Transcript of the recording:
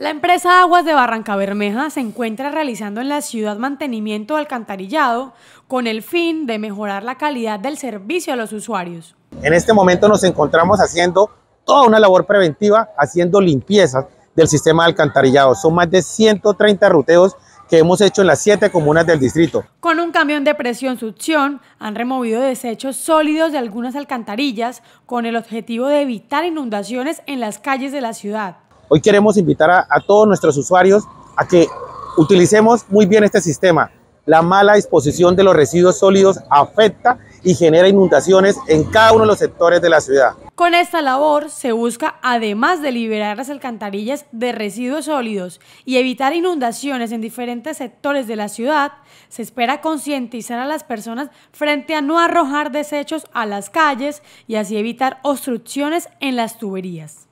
La empresa Aguas de Barranca Bermeja se encuentra realizando en la ciudad mantenimiento de alcantarillado con el fin de mejorar la calidad del servicio a los usuarios. En este momento nos encontramos haciendo toda una labor preventiva, haciendo limpieza del sistema de alcantarillado. Son más de 130 ruteos que hemos hecho en las siete comunas del distrito. Con un camión de presión succión han removido desechos sólidos de algunas alcantarillas con el objetivo de evitar inundaciones en las calles de la ciudad. Hoy queremos invitar a, todos nuestros usuarios a que utilicemos muy bien este sistema. La mala disposición de los residuos sólidos afecta y genera inundaciones en cada uno de los sectores de la ciudad. Con esta labor se busca, además de liberar las alcantarillas de residuos sólidos y evitar inundaciones en diferentes sectores de la ciudad, se espera concientizar a las personas frente a no arrojar desechos a las calles y así evitar obstrucciones en las tuberías.